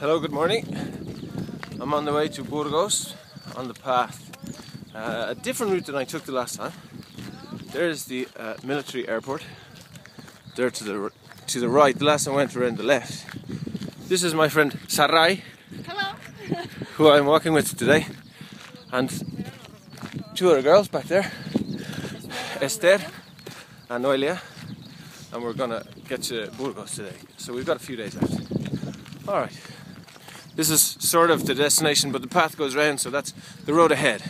Hello, good morning. I'm on the way to Burgos on the path. Uh, a different route than I took the last time. There's the uh, military airport. There to the to the right. The last time I went around the left. This is my friend Sarai, Hello. who I'm walking with today, and two other girls back there, Esther and Noelia, and we're gonna get to Burgos today. So we've got a few days left. All right. This is sort of the destination, but the path goes round, so that's the road ahead.